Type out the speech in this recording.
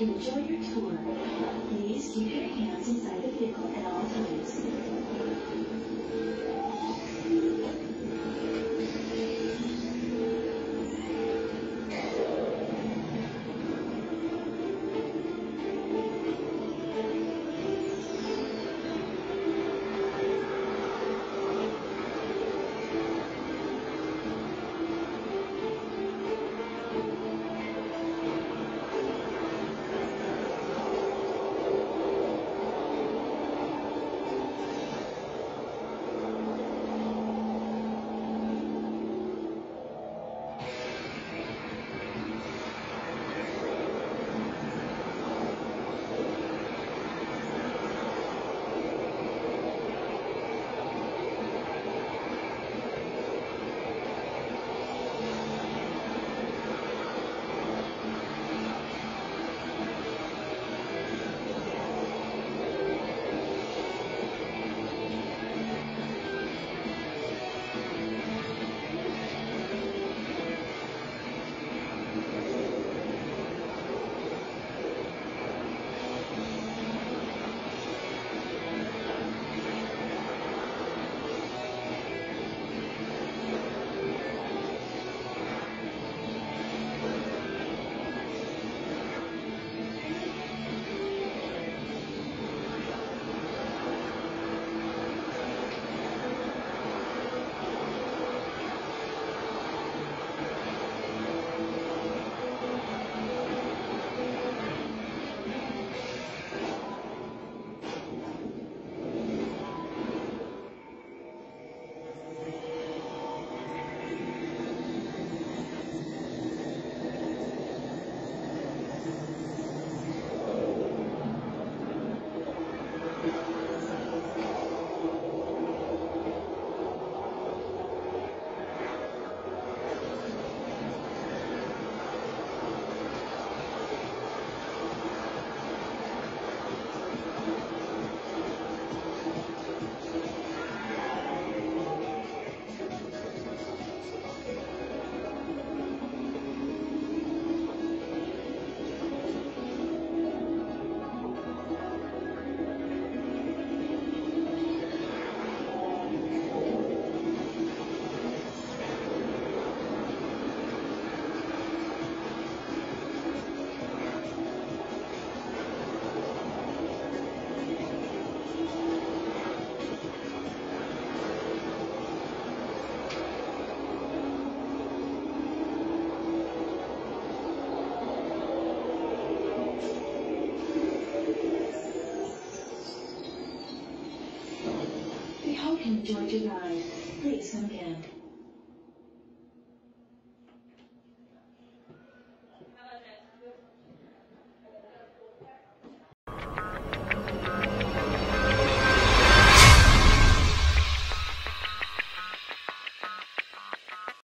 enjoy your tour. Please keep your hands inside the vehicle at all times. Enjoyed your ride. Please come again.